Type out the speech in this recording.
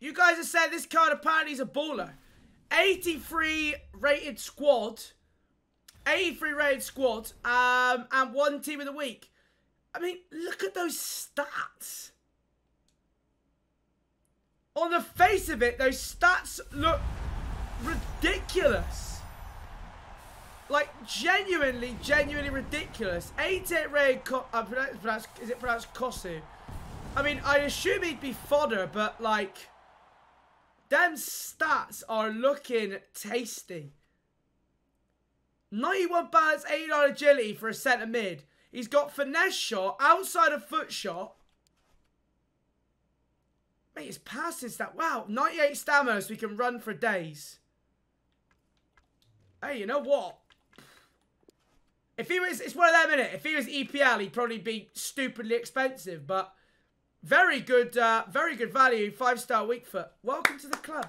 You guys have said this card apparently is a baller. 83 rated squad. 83 rated squad. Um, and one team of the week. I mean, look at those stats. On the face of it, those stats look ridiculous. Like, genuinely, genuinely ridiculous. 88 rated, uh, pronounce, pronounce, is it pronounced Kosu? I mean, I assume he'd be fodder, but like... Stats are looking tasty. 91 balance, 89 agility for a centre mid. He's got finesse shot, outside of foot shot. Mate, his passing stat. Wow, 98 stamina so we can run for days. Hey, you know what? If he was, it's one of them, innit? If he was EPL, he'd probably be stupidly expensive, but very good, uh, very good value. Five star weak foot. Welcome to the club.